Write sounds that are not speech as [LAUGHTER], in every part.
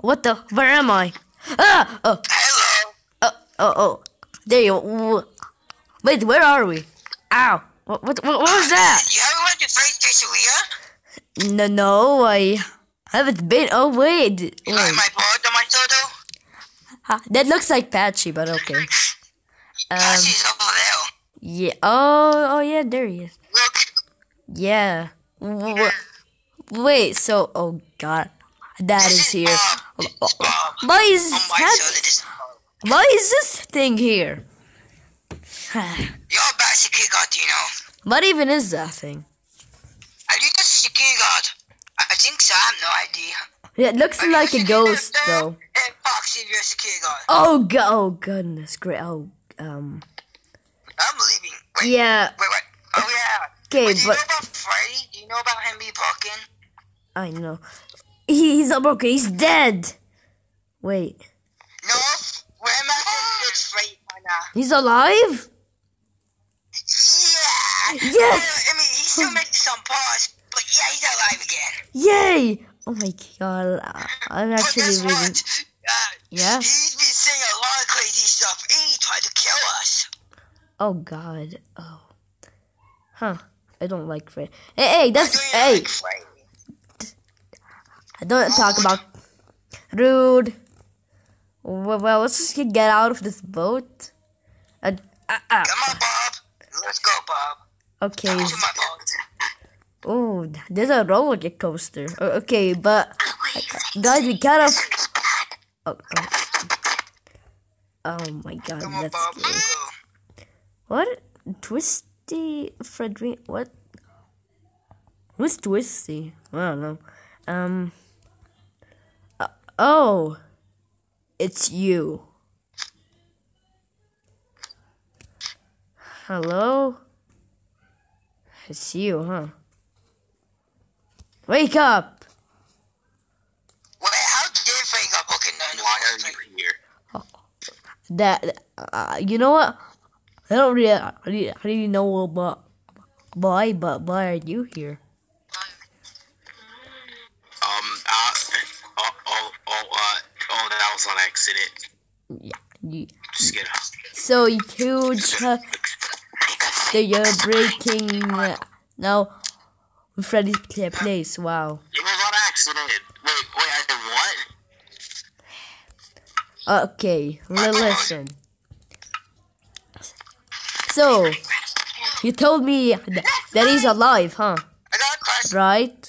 What the? Where am I? Ah! Oh, Hello. oh, oh, oh. There you. w- Wait, where are we? Ow! What? What? What, was that? You haven't went to Face Pizzeria? No, no, I haven't been. Oh wait, wait. You like my board on my photo? That looks like Patchy, but okay. [LAUGHS] Um, over there. yeah. Oh, oh yeah, there he is. Look. Yeah. Wait. So, oh god, that is here. Why is that? this. Why is this thing here? You're a bad security guard, you know? what even is that thing? Are you just a guard? I think so, I have no idea. It looks Are like a ghost, though. Hey, Foxy, you're a security guard. Oh god! Oh goodness, great. Oh, um, I'm leaving. Wait, yeah. wait, wait. Oh, yeah. Okay, do you but know about Freddy? Do you know about him being broken? I know. He, he's not broken. He's dead. Wait, No, we're imagining it's Freddy right now. he's alive? Yeah! Yes! I mean, he's still making some pause, but yeah, he's alive again. Yay! Oh my god, I'm actually what? Uh, Yeah? He's been saying a lot of crazy stuff, and he tried to kill us. Oh god. Oh. Huh. I don't like Fred. Hey, hey, that's. Hey! like Freddy. I don't talk about. Rude. Well, well, let's just get out of this boat. Uh, uh, uh, Come on, Bob. Let's go, Bob. okay. To my boat. Oh, there's a roller coaster. Okay, but guys, we kind of. Oh, oh. oh my god, Come on, that's Bob. scary. Let's go. What? Twisty Frederick? What? Who's Twisty? I don't know. Um. uh, oh, it's you. Hello. It's you, huh? Wake up! Wait, how did Freddy got broken down? Why are you here? That uh, you know what? I don't really, I really, I really know about why, but why are you here? Um, uh, oh, oh, oh, uh, oh, that was on accident. You, Just get out. so you huge uh, you're breaking uh, now Freddy's pla- place. Wow. It was on accident. Wait, wait, I did what? Okay, li- listen. So you told me th- that he's alive, huh? I got a question. Right?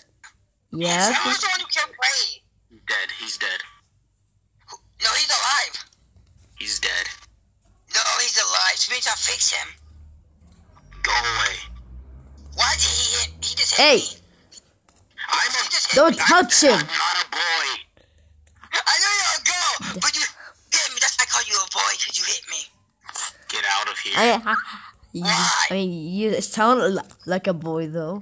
Who Yes. was the one who killed Freddy? He's dead. He's dead. No, he's alive. He's dead. No, he's alive. So means I'll fix him. Go away. Why did he hit? He just hit Hey. me. I'm He just hit Don't me. touch him. I'm not a boy. I know you're a girl, but you hit me. That's why I call you a boy, because you hit me. Get out of here. I, you, I mean, you sound li- like a boy though.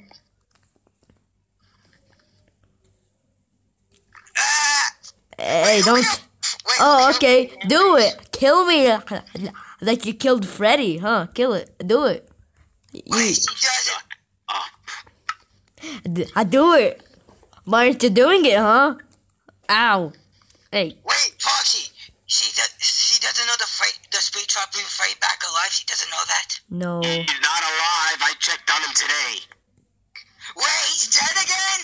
Ah! Hey, don't. Oh, okay. Do it. Kill me like you killed Freddy, huh? Kill it. Do it. You, Wait, he does it. Up. d- I do it. Why aren't you doing it, huh? Ow. Hey. Wait, Foxy. She does. She doesn't know the freight, the speed trap being freight back alive. She doesn't know that. No. He's not alive. I checked on him today. Wait, he's dead again.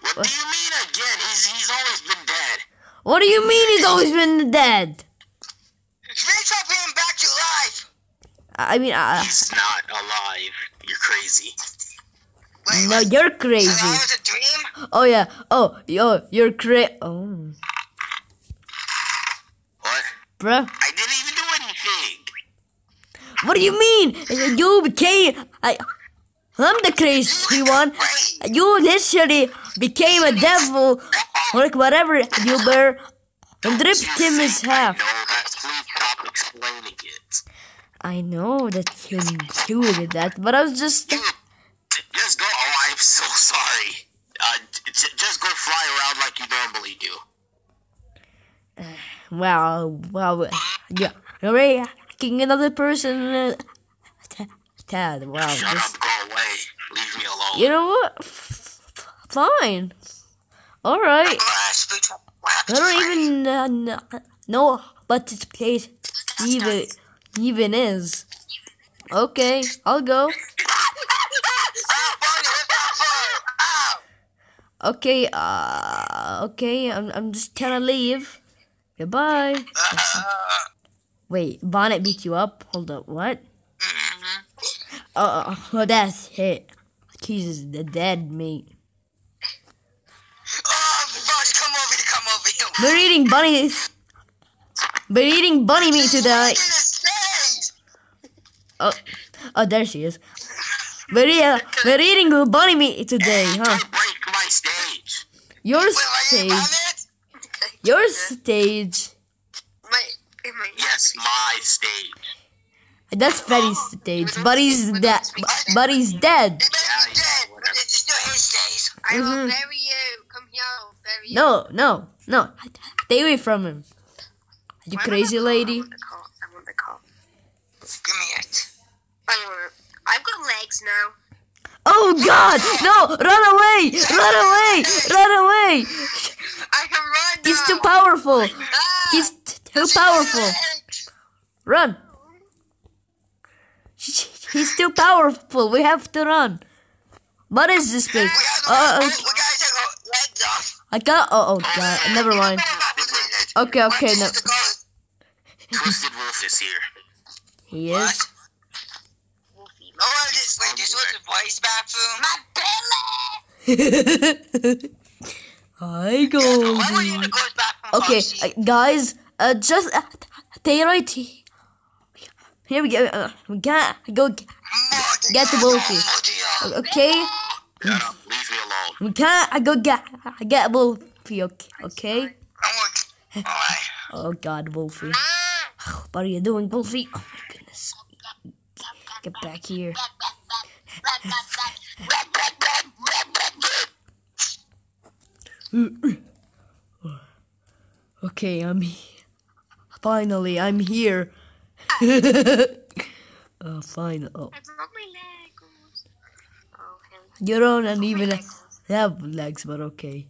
What, do you mean again? He's he's always been dead. What do you mean he's always been dead? Speed trap being back to life. I mean, uh, He's not alive. You're crazy. Wait, no, what? you're So that crazy. was a dream. Oh yeah. Oh, yo, you're crazy. Oh, What? bruh. I didn't even anything. What do you mean? You became. I. I'm the crazy one. You literally became a devil, like whatever you were, and ripped him in half. know that. Please stop explaining it. I know that you, you did that, but I was just. Just go. Oh, I'm so sorry. Uh, just go fly around like you normally do. Well, well, Yeah, you're making another person uh, Tad. Wow. Shut This, up, go away. Leave me alone. you know what? Fine. All right. Uh, speed trap. What I don't even uh, kn- know what this place even even is. Okay, I'll go. Barney, lift that phone. Ow. Okay, uh, okay, I'm I'm just gonna leave. Goodbye. [LAUGHS] Uh, Wait, Bonnet beat you up? Hold up, what? mhm. Uh, oh, that's it. Jesus, the dead meat. Oh, Barney, come over here, come over here. We're eating bunny. We're eating bunny meat today. Look at this face. Oh, oh, there she is. We're, e- we're eating bunny meat today, huh? break my stage. Your Wait, are you stage. Your stage. My, my, Yes, stage. That's Freddy's stage. Buddy's dead. Buddy's dead. He may Yeah, be yeah, dead, it's still his days. I will Mhm. bury you. Come here, I'll bury you. No, no, no. Stay away from him. You Why crazy I lady. cop? I want the cop. I want the cop. Give me it. I want it. I've got legs now. Oh God! No! Run away! Run away! Run away! I can run now. He's too powerful. Ah, He's too powerful. Run! He's too powerful. We have to run. What is this place? We Uh, we, uh, we gotta take our legs off. I got. Oh, oh God! Never mind. Okay, okay, no. Twisted Wolf is here. He is. Oh, this, wait, this was the boys' bathroom. My [LAUGHS] belly! Hi, Why were you in Goldie. the girls' bathroom? Okay, uh, guys. Uh, just uh, stay right here. Here we go. Uh, we gotta go. get the Wolfie. Okay. Up. Leave me alone. We can't. I go get. get Wolfie. Okay. Okay. Oh God, Wolfie. What are you doing, Wolfie? Oh my goodness. Get back here. Okay, I'm finally I'm here. Uh, [LAUGHS] fine. Oh, I broke my Legos. Oh, you don't even have legs, but okay.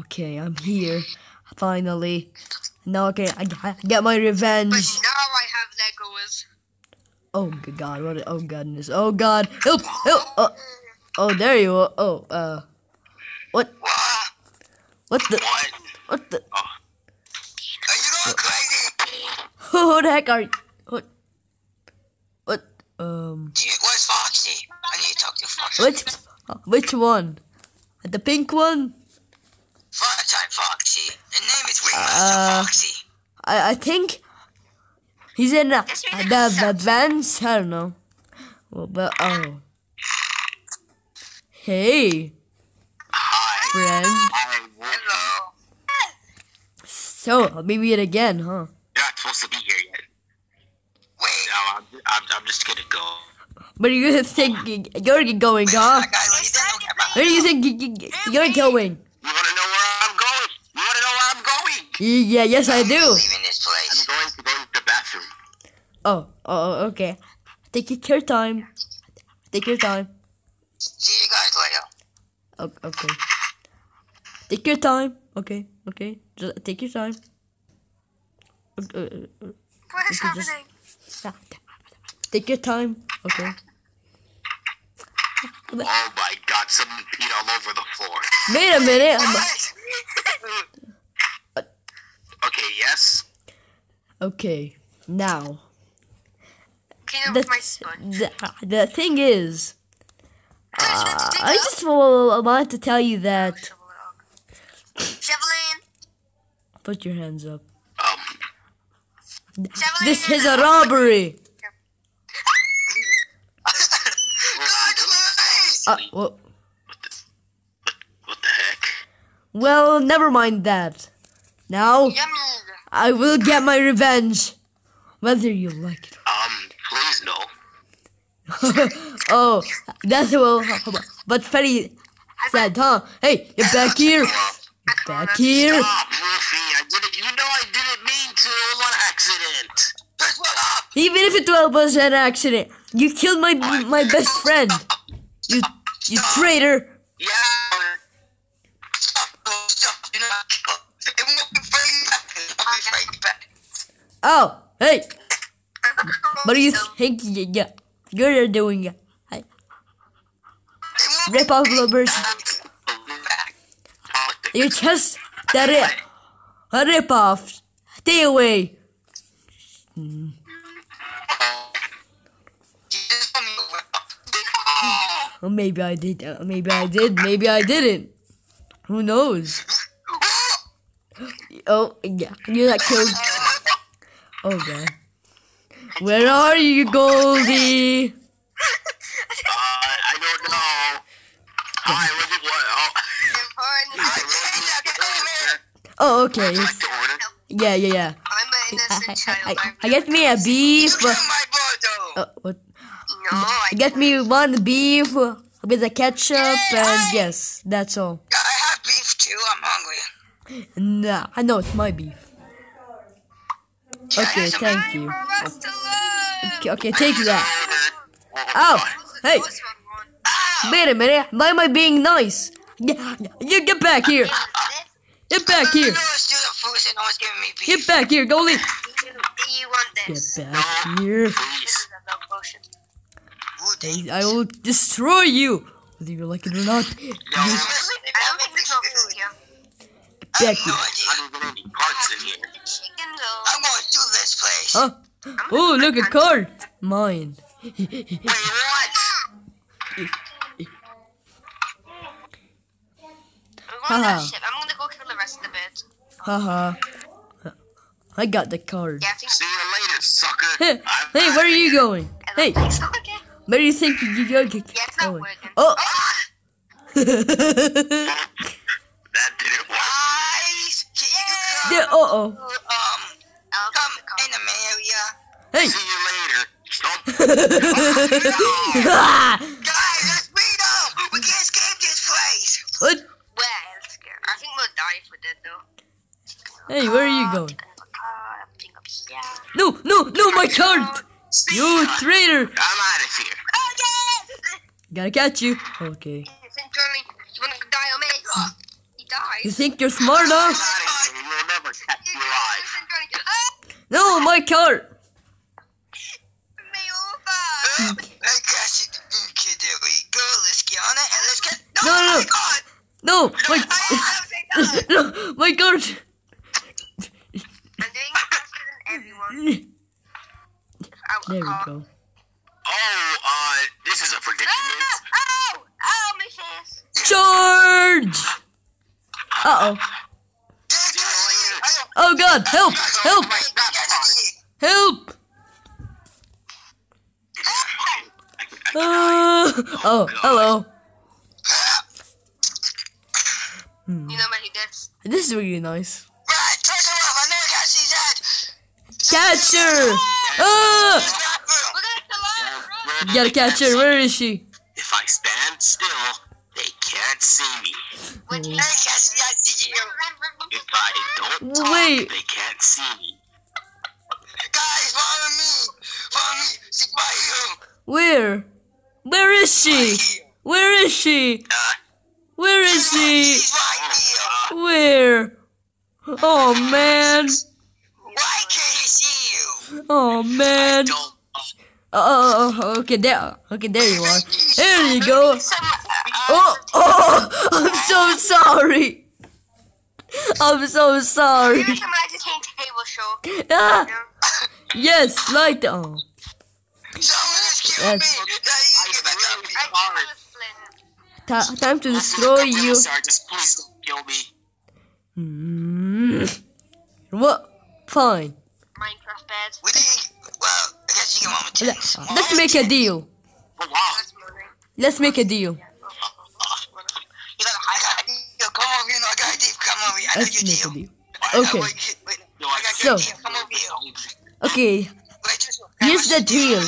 Okay, I'm here. Finally. Now okay, I, I get my But revenge. now I have Legos. Oh good God! What? Oh goodness! Oh God! Help! Help! Oh, oh there you are. Oh, uh, what? What? What the? What? What the? Are you going crazy? [LAUGHS] Who the heck are you? What? What? Um, Where's Foxy? I need to talk to Foxy. which? Which one? The pink one? Funtime Foxy. The name is Ringmaster Uh, Foxy. I I think he's in uh, Yes, the the advance. I don't know. Well, but oh, hey, Hi. friend. Hi, Hello. So I'll be it again, huh? You're not supposed to be here yet. Wait. No, I'm, I'm, I'm just gonna go. But you think you're going, huh? [LAUGHS] That guy, he didn't get back. Where do you think you're going? You wanna know where I'm going? You wanna know where I'm going? Yeah, yes I do. Leaving this I'm going to go to the bathroom. Oh, oh, okay. Take your time. Take your time. See you guys later. Okay. Take your time. Okay, okay. Just take your time. What is Okay, just- happening? uh, Take your time. Okay. Oh my god, someone peed all over the floor. Wait a minute. What? [LAUGHS] Okay, yes? Okay. Now, Clean the my sponge. the, the thing is, uh. I just wa- wanted to tell you that. Shovel it up. Shovel in. Put your hands up. Um, This is a robbery. God, please! Uh, well, what the heck? well, never mind that. Now, Yummy. I will get my revenge, whether you like it. Um, please no. [LAUGHS] oh, that's well. But Freddy said, huh? Hey, get back here. Get back here. Stop, Wolfie. I didn't, you know I didn't mean to. It was an accident. What? Even if it was an accident, You killed my my best friend. You you traitor. Yeah. Oh, stop. Do not kill. It won't be fighting back. It won't be fighting back. Oh, hey. [LAUGHS] What do you think you're doing? Hey, It Rip off back. You just the rip. A rip off. Stay away. You Or maybe I did. uh, maybe I did. Maybe I didn't. Who knows? Oh yeah, you got killed. Oh god. Where are you, Goldie? Uh, I don't know. Hi, what did what? Oh, Important. hi, what did you order? Oh okay. Would you like to order? Yeah yeah yeah. I'm an innocent I, child. I, I'm I get me a beef. You killed my Bodo. Uh, what? No, I Get me one beef with a ketchup and yes, that's all. I have beef too. I'm hungry. Nah, I know it's my beef. Okay, thank you. Okay, okay, take that. [LAUGHS] Oh, hey, wait a minute. Why am I being nice? Yeah, you get back here. Get back here. No one's stealing food and no one's giving me beef. Get back here. You want Get back here. This Please. is a love potion. Ooh, they- I will destroy you, whether you like it or not. No, I don't think there's no food here. I Back have no here. idea. not even any parts in here. The chicken though. I'm going to this place. Huh? Oh, look at card. Mine. Wait, what? We're Haha. I'm gonna go kill the rest of the birds. Haha. I got the card. Yeah, I think See you later, sucker. Hey, hey, where are you going? Hey, [LAUGHS] Okay. where do you think you go? Yeah, it's not going? working. Oh. [LAUGHS] That didn't work. Guys, can you come, Yeah, uh oh. um, I'll come come. in the area? Hey. See you later. Stop. [LAUGHS] Guys, let's beat them. We can't escape this place. what? Well, I'm scared. I think we'll die if we did though. Hey, where are you going? Uh, everything up here. No, no, no, my card! You traitor! I'm out of here. Oh yeah! Gotta catch you. Okay. You wanna die on me? He You dies. think you're smart I'm enough? out of here. You'll never catch me alive. Listen, Johnny. No, my card! Me over! Hey, Cassie, kid, there we go. Let's get on it and let's get. No, no, no. my God. No, my, I have to die. no, my card! I'm doing faster than everyone. [LAUGHS] Out There we car. go. Oh, uh, this is a predicament. Ah! Oh! Oh, my face! Charge! Uh oh. See you later. Oh god, help! Help! My that's fine. Help! Uh, oh, hello. You know what he does? This is really nice. Right, turn her off. I know Cassie's dead. Catch her! Ah! Bathroom. We're gonna kill her! You gotta catch her, where is she? If I stand still, they can't see me. When he- Hey, Cassie, I see you. If I don't talk, Wait. they can't see me. Guys, follow me. Follow me. She's right Where? Where is she? Where is she? Uh, Where is she? She's right here. Where? Oh man. Why can't he see you? Oh man. Oh, oh, oh, okay, there. Okay, there you are. There you go. Some, Oh, oh, I'm so sorry. I'm so sorry. Here's some entertainment table show. Ah, yes, like the. Oh. Just killed Yes. me. Now you get back up. I came out with Flynn. Ta- time to destroy you. Sorry, just please don't kill me. Mm. What? Fine. Minecraft bed. We didn't. Well, I guess you can want me to. Let- Let's make a deal. Wow. That's money. Let's make a deal. You gotta. I got a deal. Come over here. No, I got a deal. Come over here. I Let's your make a deal. deal. I- I- Okay. wait, wait. No, I I got So- deal. Come over here. Okay. Here's the deal.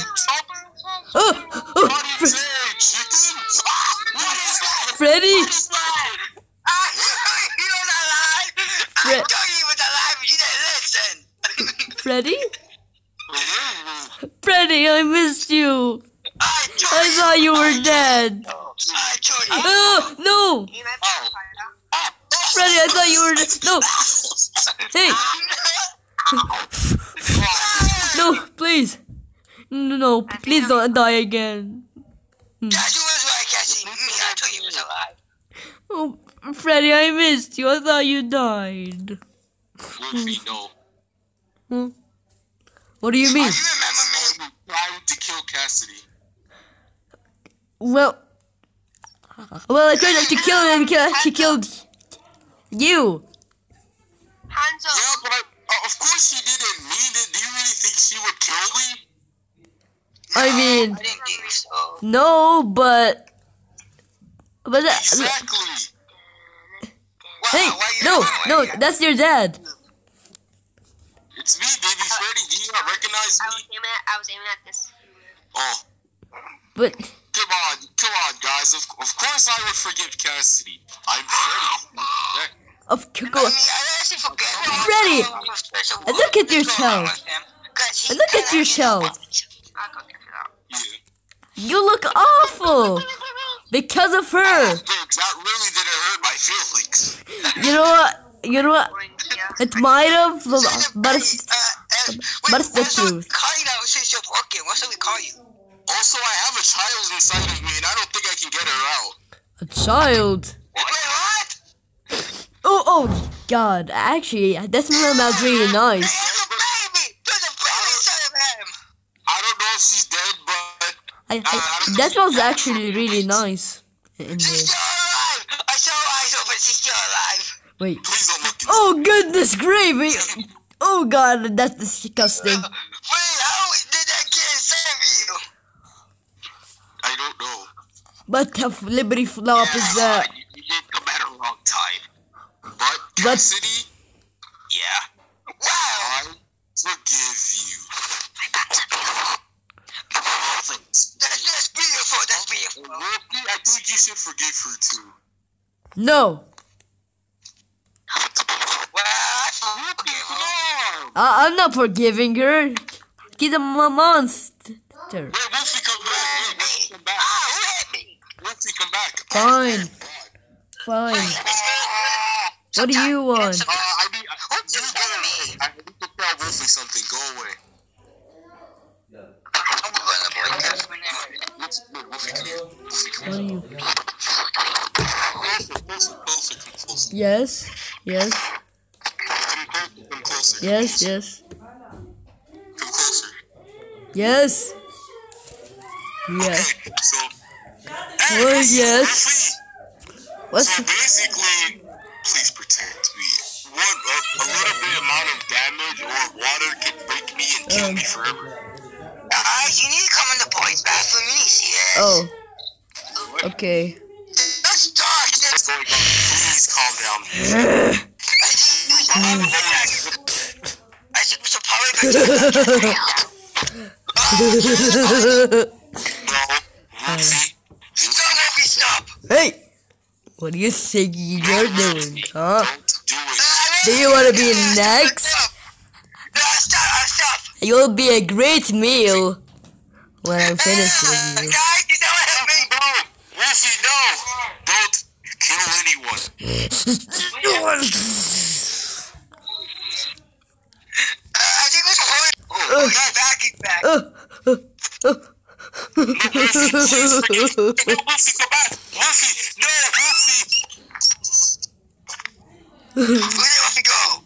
Oh, oh, Fre- What is that? Freddy. What is that? Ah, he was alive. I Fred- thought he was alive, but you didn't listen. Freddy. Freddy, I missed you. You're dead. I. Oh, no! You might Oh. Ah, Freddy, I thought you were. No! Hey! No, please! No, no, please don't die again. That was right, Cassie. Me, I told you it alive. Oh, Freddy, I missed you. I thought you died. Wolfie, no. Hmm? What do you mean? You remember me? Trying to kill Cassidy. Well, well, I tried not to kill him. Kill, she killed you. Hands up. Yeah, but I, uh, of course she didn't mean it. Do you really think she would kill me? I mean, I didn't so. no, but but that, Exactly. Hey, why you no, no, away? that's your dad. It's me, baby Freddy. Do you not recognize I was aiming at, I was aiming at this. Oh, But come on, come on, guys. Of, of course I would forgive Cassidy. I'm Freddy. of I mean, course, I actually forget Freddy, wrong with Special and look at What's going yourself. with him? 'Cause he And look at kinda yourself. is- I got it out. Yeah. you look awful because of her. That really didn't hurt my feelings. You know what? You know what? It might have, but it's Uh, uh, but it's the what's we truth. call you now since you're working? What should we call you? Also, I have a child inside of me, and I don't think I can get her out. a child. Wait, what? Oh, oh, God. Actually, that smells really nice. There's a baby! There's a baby inside of him! I don't know if she's dead, but I, I, uh, that smells actually really nice. In uh, She's there. still alive! I saw her eyes open, she's still alive! Wait. please don't look. Oh goodness gravy! Oh god, that's disgusting. [LAUGHS] Wait, how did that get inside of you? I don't know. But the Liberty Flop is uh you, you did come at a wrong time. But But- Cassidy, yeah, Wow! I forgive you. That's, that's beautiful, that's beautiful. I think you should forgive her too. no. Well, I forgive her. Come on. I, I'm not forgiving her. She's a mo- monster. Wait, Wolfie, come back. Wait, Wolfie, come back. Ah, who hit me? Wolfie, come back. Fine. Fine. What do you want? Uh, I need. I, What's you go away. me? I need to tell Wolfie something. Go away. Wolfie, come here. Wolfie, come here. come. Yes. Yes. Come closer, come closer. Yes. Yes. Come closer. Yes. Yes. Okay, so. Oh, yes. What's so basically, please protect me. One, a, a little bit amount of damage or water can break me and kill Um. me forever. Guys, you need to come in the boys' bathroom. You need to see this. oh? Okay. That's dark. That's going on? Please calm down. [LAUGHS] I [LAUGHS] think we should have a back. I think we should probably go No, Wolfie, Stop, Wolfie, stop. Hey. What do you think you're doing, huh? don't do it. Do you want to be next? No, stop, stop. You'll be a great meal when I'm finished with Uh, you. Guys, you don't have me. No, Wolfie, no! Don't kill anyone. [LAUGHS] Uh, I think we should probably. Oh, my back is back. Wolfie, please forgive Where did Wolfie go?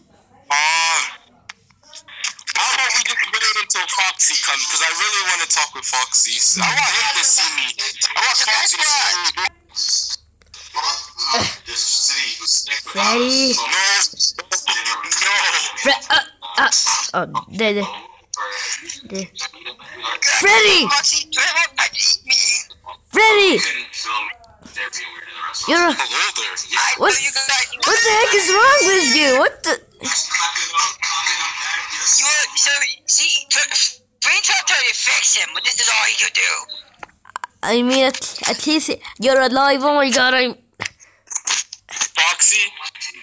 How about we just until Foxy comes? Because I really want to talk with Foxy. So I want him to see me. I want Foxy to see me. Fre- uh, uh, oh, there, there. Freddy! Foxy, Trevor, I eat me. Freddy! You're a, Hello there. I What's- you what the heck is wrong with you? What the? You're, so, see, Brain Trap tried to fix him, but this is all he could do. I mean, at, at least you're alive. Oh my god, I'm. Foxy,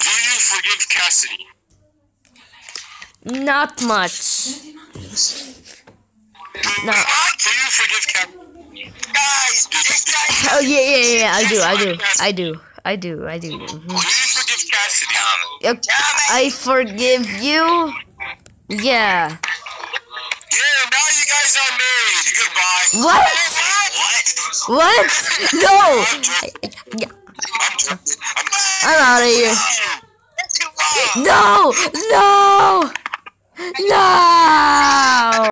do you forgive Cassidy? Not much. No. do you forgive Cassidy? Guys. Oh yeah, yeah, yeah. I do, I do, I do, I do, I do. Mhm. Oh, you didn't forgive Cassidy. Yep, I forgive you. Yeah. Yeah, now you guys are married. Goodbye. What? What? What? No. I'm. Out of here. That's too long. No, no, no.